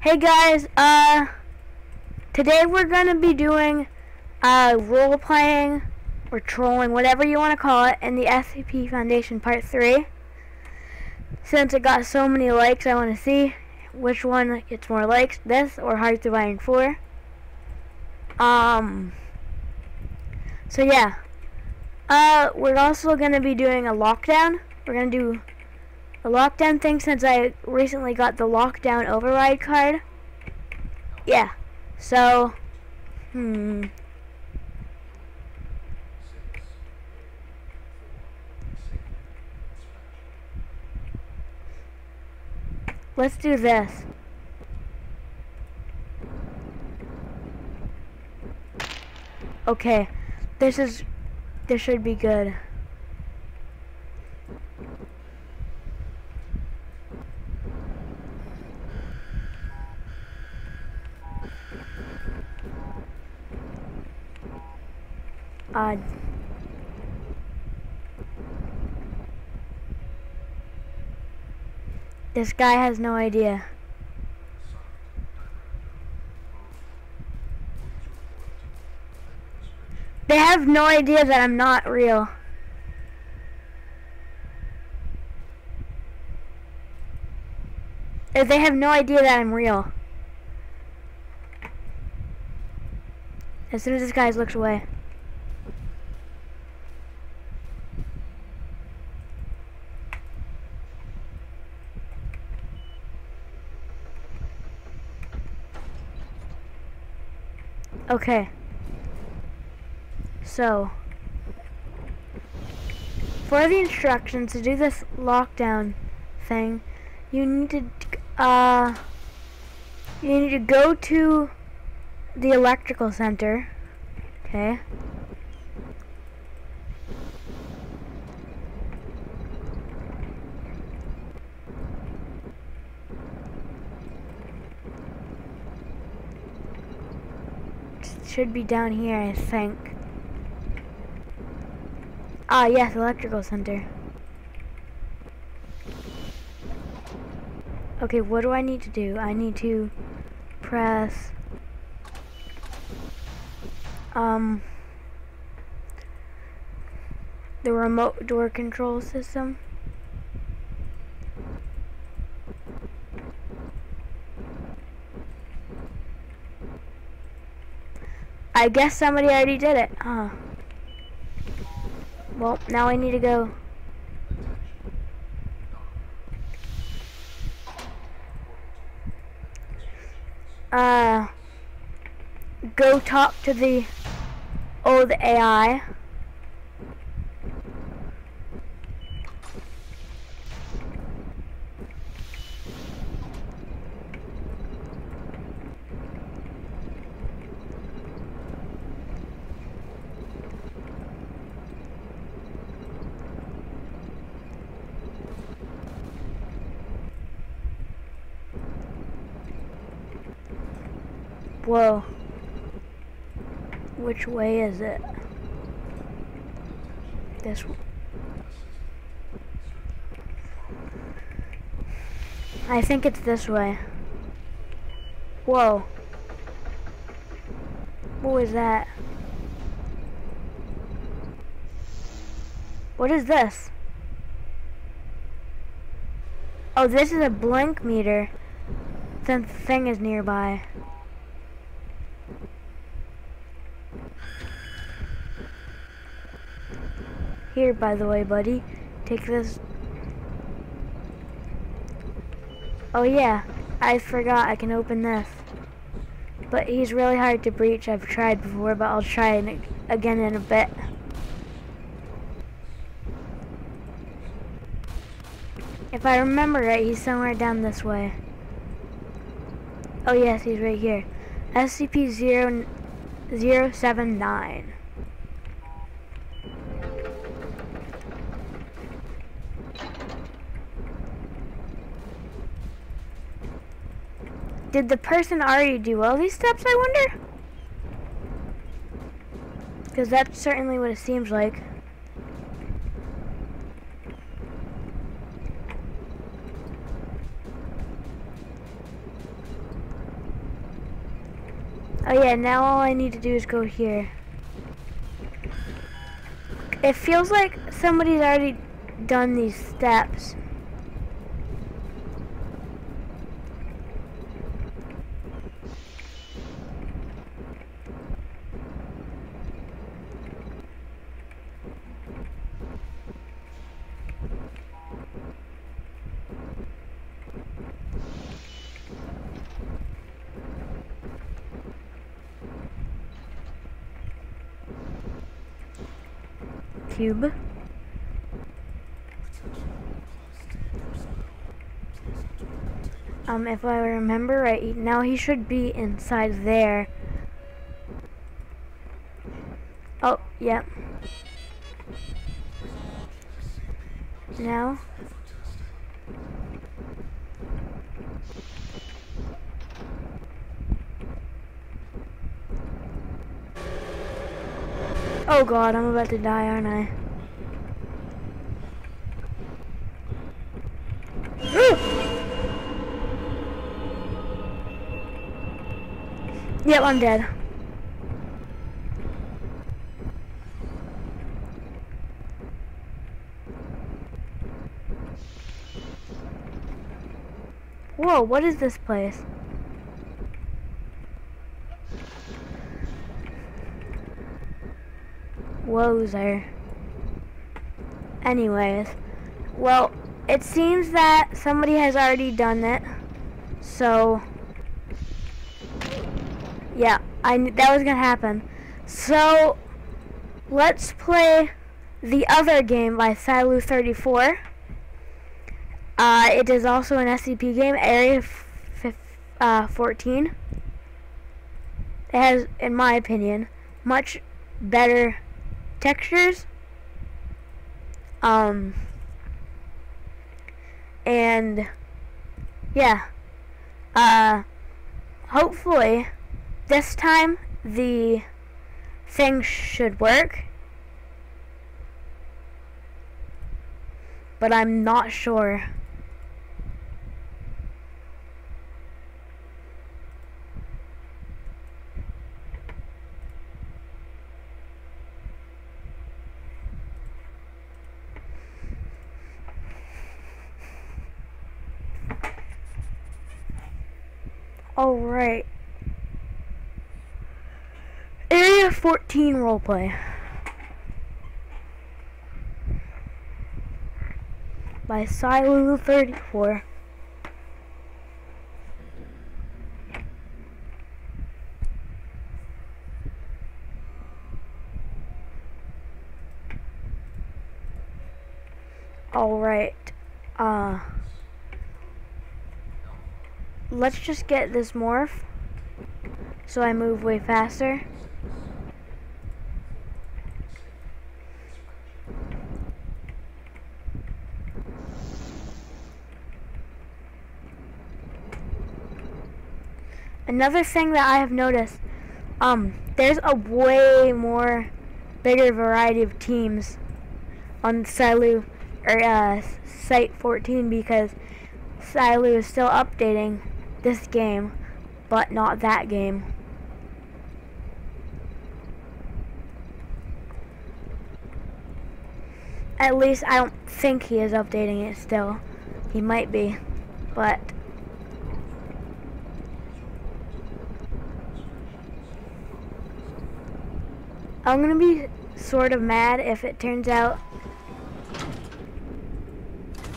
Hey guys, uh, today we're gonna be doing, uh, role playing or trolling, whatever you want to call it, in the SCP Foundation Part 3. Since it got so many likes, I want to see which one gets more likes, this or Hearts of Iron 4. Um, so yeah. Uh, we're also gonna be doing a lockdown. We're gonna do a lockdown thing since I recently got the lockdown override card. Yeah. So, hmm. Let's do this. Okay. This is this should be good. This guy has no idea. They have no idea that I'm not real. They have no idea that I'm real. As soon as this guy looks away. Okay. So, for the instructions to do this lockdown thing, you need to, uh, you need to go to the electrical center, okay? Should be down here, I think. Ah, yes, electrical center. Okay, what do I need to do? I need to press um the remote door control system. I guess somebody already did it, huh? Well, now I need to go. Uh, go talk to the old AI. Whoa. Which way is it? This I think it's this way. Whoa. What was that? What is this? Oh, this is a blink meter. The thing is nearby. Here, by the way, buddy. Take this. Oh, yeah. I forgot I can open this. But he's really hard to breach. I've tried before, but I'll try it again in a bit. If I remember right, he's somewhere down this way. Oh yes, he's right here. SCP-079. Did the person already do all these steps, I wonder? Because that's certainly what it seems like. Oh yeah, now all I need to do is go here. It feels like somebody's already done these steps. Cube. Um, if I remember right, now he should be inside there. Oh, yep. Now. Oh god, I'm about to die, aren't I? yep, I'm dead. Whoa, what is this place? Wozer. Anyways, well, it seems that somebody has already done it. So, yeah, I knew that was gonna happen. So, let's play the other game by Silu34. Uh, it is also an SCP game, Area uh, 14. It has, in my opinion, much better textures. Um, and yeah, uh, hopefully this time the thing should work. But I'm not sure. Alright. Area 14 roleplay. By Silo 34. Alright. Uh let's just get this morph so I move way faster. Another thing that I have noticed, um, there's a way more bigger variety of teams on Silu or uh, Site 14 because Silu is still updating this game, but not that game. At least I don't think he is updating it still. He might be, but I'm gonna be sort of mad if it turns out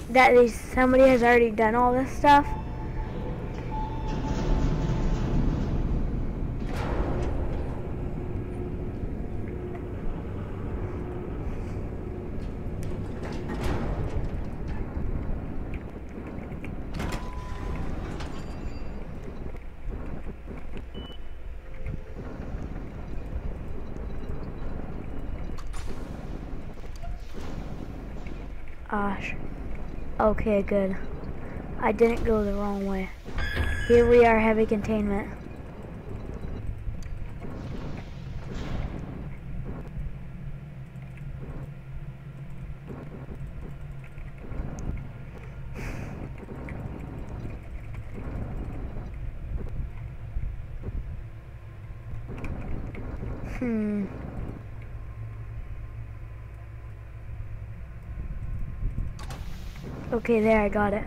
that somebody has already done all this stuff. Gosh. Okay, good. I didn't go the wrong way. Here we are, heavy containment. Hmm. Okay, there, I got it.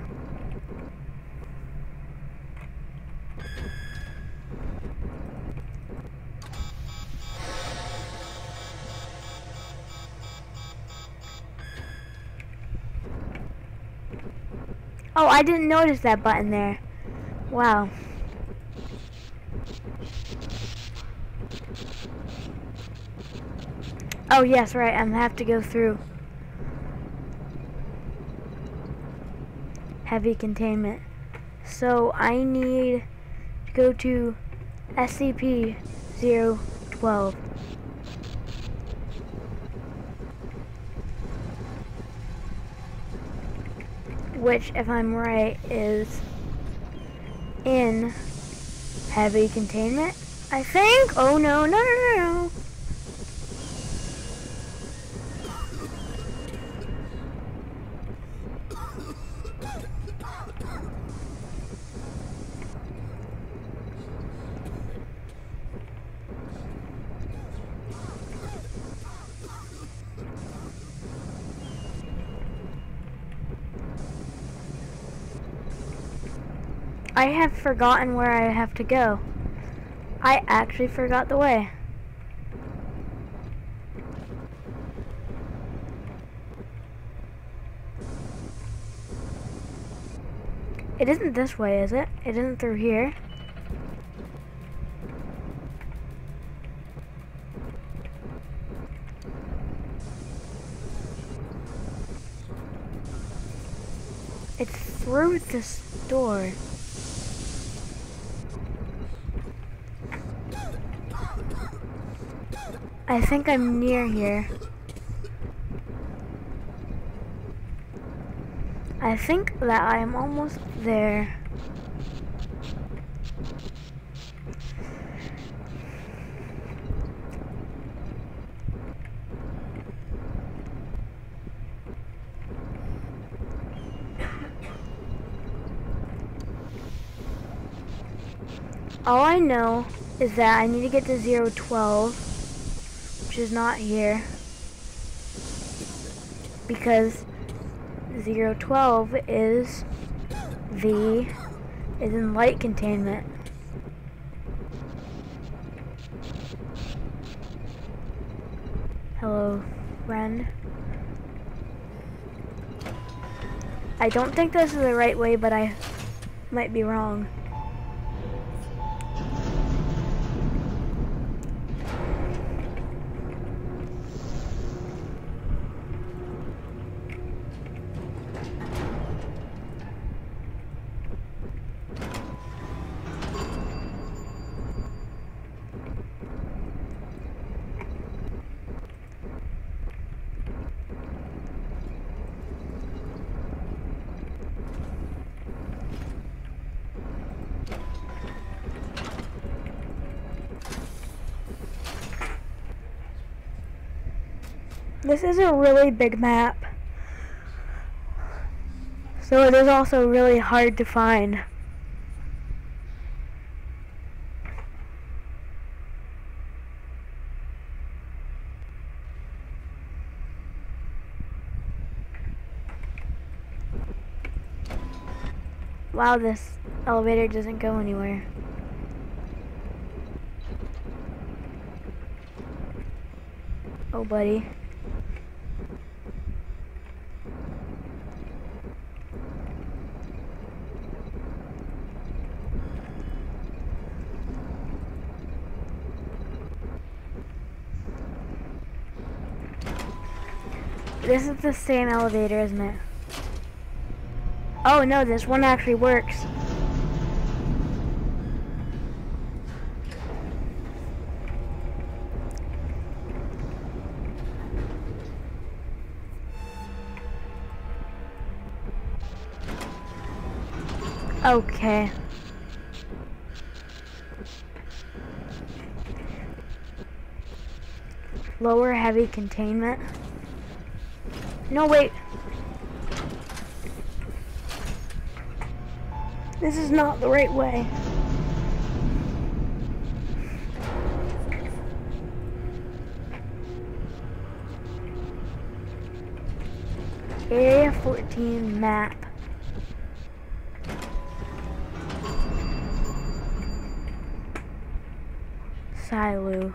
Oh, I didn't notice that button there. Wow. Oh, yes, right. I'm have to go through. Heavy containment. So I need to go to SCP-012. Which, if I'm right, is in heavy containment, I think? Oh no, no, no, no, I have forgotten where I have to go. I actually forgot the way. It isn't this way, is it? It isn't through here. It's through this door. I think I'm near here. I think that I am almost there. All I know is that I need to get to 012 which is not here because 012 is the is in light containment. Hello, friend. I don't think this is the right way, but I might be wrong. This is a really big map. So it is also really hard to find. Wow, this elevator doesn't go anywhere. Oh, buddy. This is the same elevator, isn't it? Oh no, this one actually works. Okay. Lower heavy containment. No, wait. This is not the right way. Area 14 map. Silo.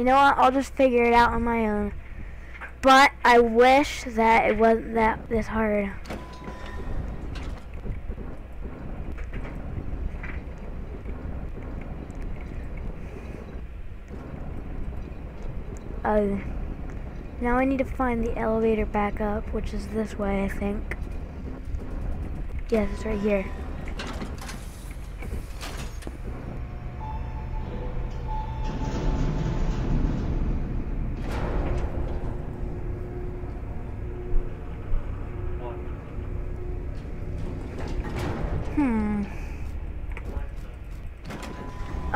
You know what? I'll just figure it out on my own. But I wish that it wasn't that this hard. Uh, now I need to find the elevator back up, which is this way, I think. Yes, it's right here.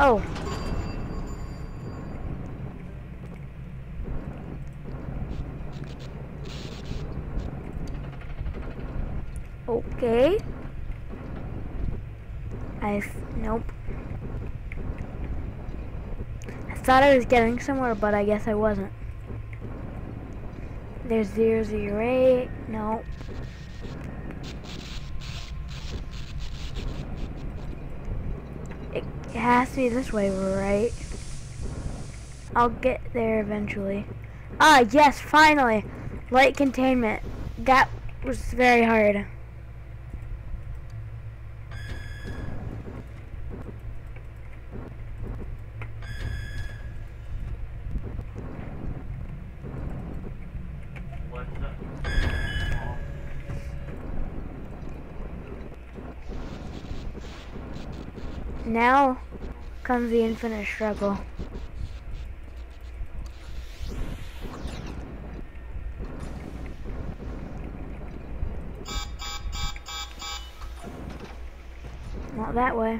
Oh. Okay. I nope. I thought I was getting somewhere, but I guess I wasn't. There's 008. No. It has to be this way, right? I'll get there eventually. Ah, yes, finally! Light containment. That was very hard. Now comes the infinite struggle. Not that way.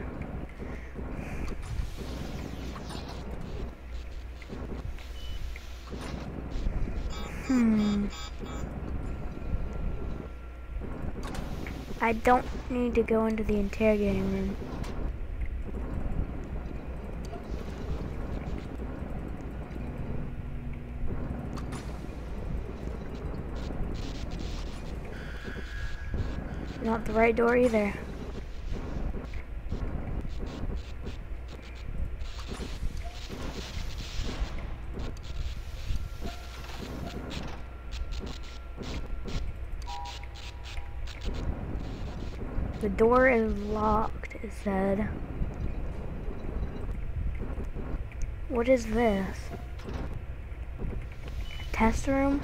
Hmm. I don't need to go into the interrogating room. Right door either. The door is locked, it said. What is this? A test room?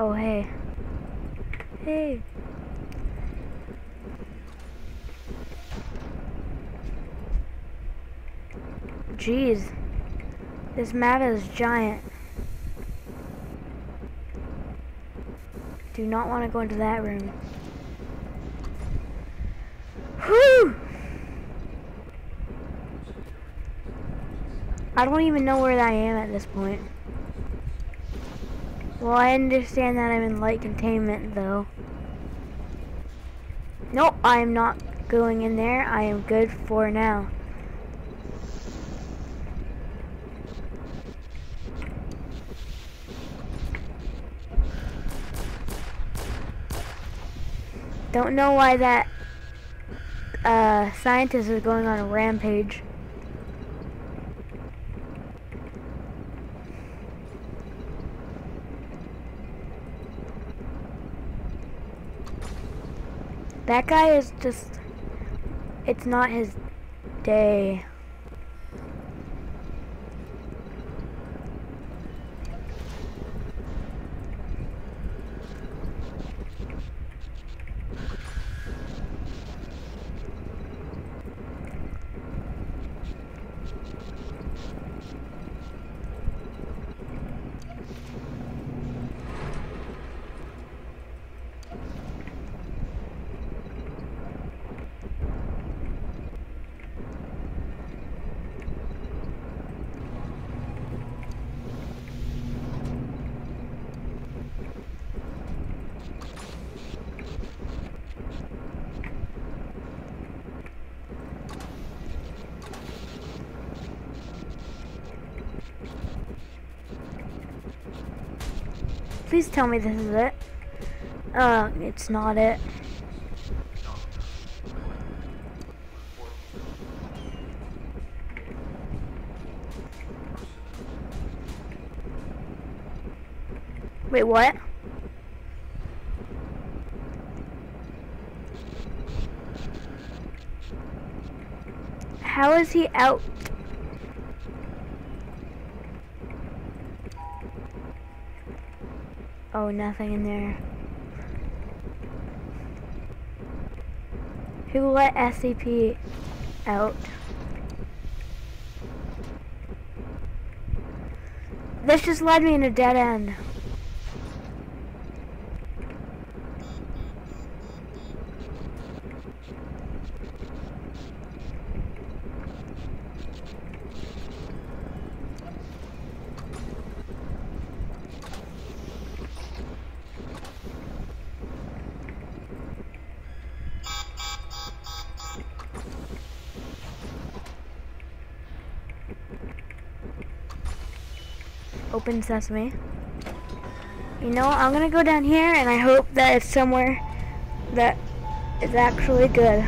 Oh, hey. Hey. Jeez. This map is giant. Do not want to go into that room. Whew! I don't even know where I am at this point. Well, I understand that I'm in light containment, though. Nope, I am not going in there. I am good for now. Don't know why that uh, scientist is going on a rampage. That guy is just, it's not his day. Please tell me this is it. Uh, it's not it. Wait, what? How is he out? Oh, nothing in there. Who let SCP out? This just led me in a dead end. Open sesame. You know, I'm gonna go down here and I hope that it's somewhere that is actually good.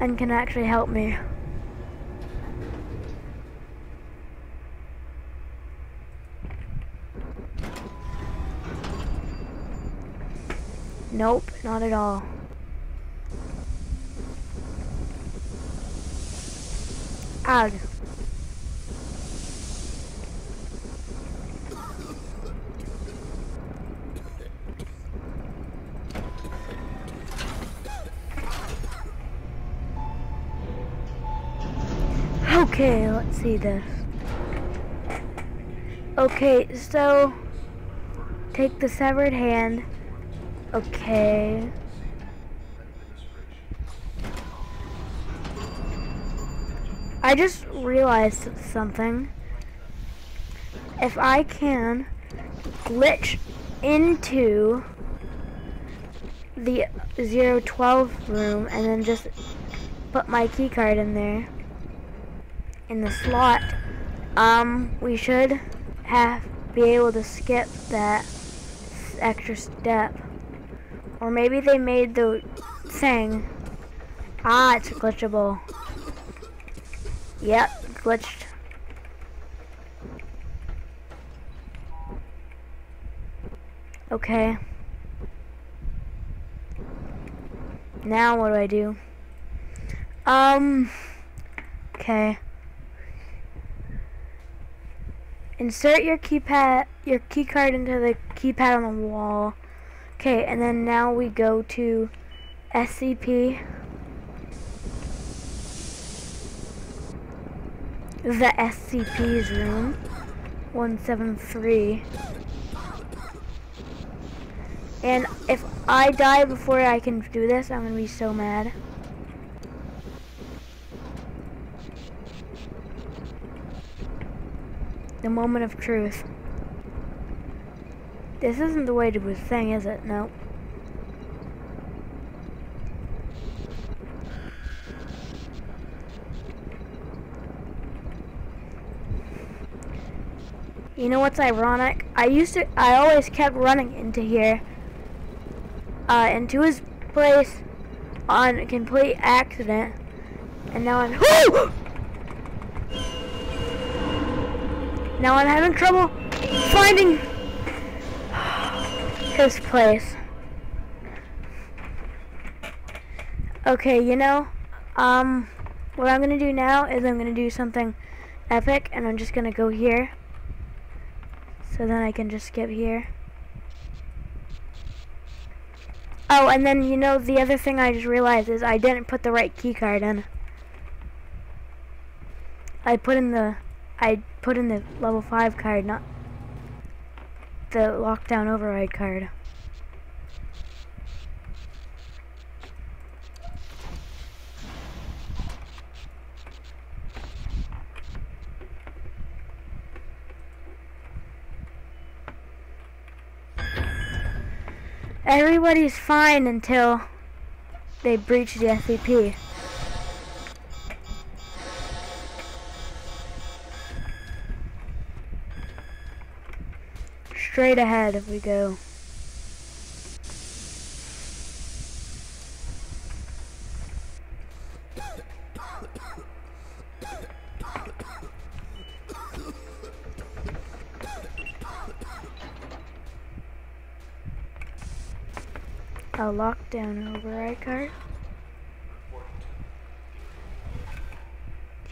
And can actually help me. Nope, not at all. Ugh. Okay, let's see this. Okay, so take the severed hand. Okay. I just realized something. If I can glitch into the 012 room and then just put my keycard in there in the slot, um, we should have be able to skip that extra step. Or maybe they made the thing. Ah, it's glitchable. Yep, glitched. Okay. Now what do I do? Um, okay. Insert your keypad, your keycard into the keypad on the wall. Okay, and then now we go to SCP. The SCP's room. 173. And if I die before I can do this, I'm gonna be so mad. The moment of truth. This isn't the way to a thing, is it? No. You know what's ironic? I used to, I always kept running into here, uh, into his place on a complete accident, and now I'm, Now I'm having trouble finding his place. Okay, you know, um, what I'm gonna do now is I'm gonna do something epic, and I'm just gonna go here. So then I can just skip here. Oh, and then, you know, the other thing I just realized is I didn't put the right key card in. I put in the I put in the level 5 card, not the lockdown override card. Everybody's fine until they breach the SCP. Straight ahead if we go. A lockdown override card.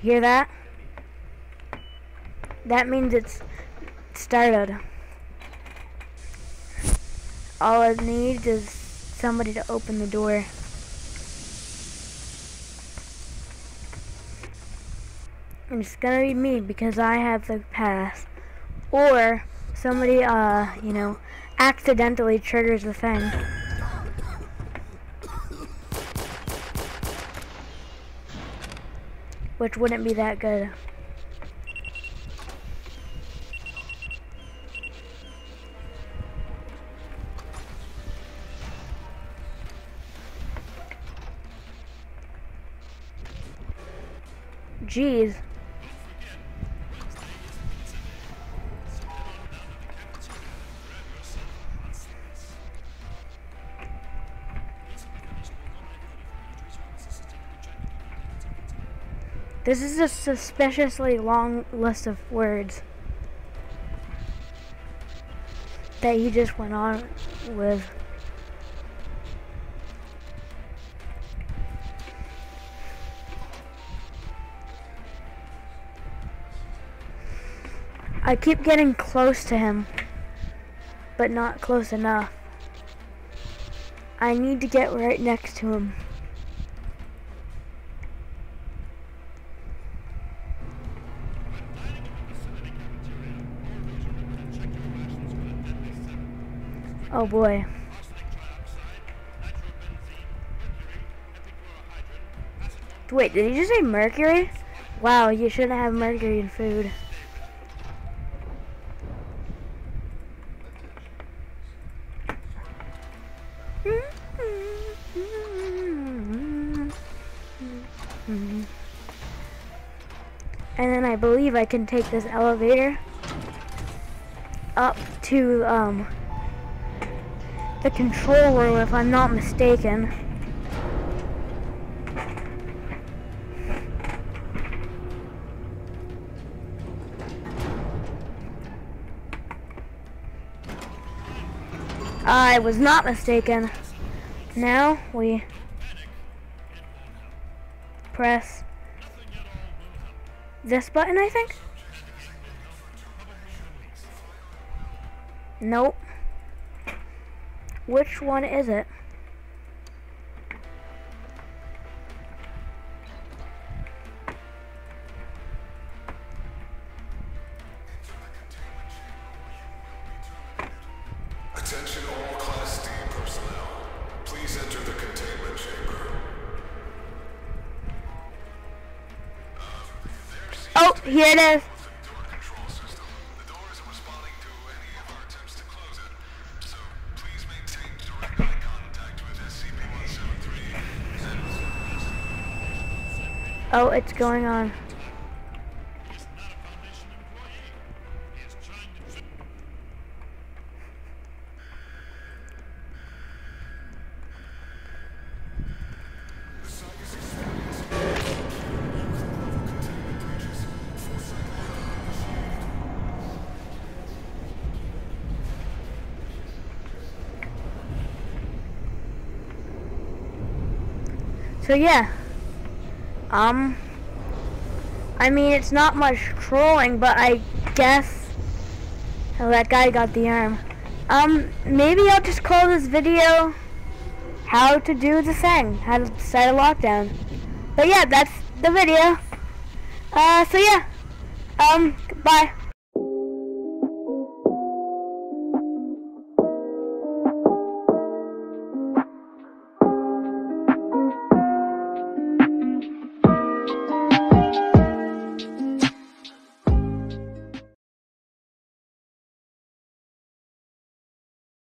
You hear that? That means it's started. All it needs is somebody to open the door. And it's gonna be me because I have the pass. Or somebody, uh, you know, accidentally triggers the thing. which wouldn't be that good. Jeez. This is a suspiciously long list of words that he just went on with. I keep getting close to him, but not close enough. I need to get right next to him. Oh boy. Wait, did he just say mercury? Wow, you shouldn't have mercury in food. Believe I can take this elevator up to um, the control room if I'm not mistaken. I was not mistaken. Now we press this button, I think? Nope. Which one is it? Contact with SCP-173 Oh, it's going on. So yeah. Um I mean it's not much trolling, but I guess oh, that guy got the arm. Um maybe I'll just call this video how to do the thing, how to set a lockdown. But yeah, that's the video. Uh so yeah. Um bye.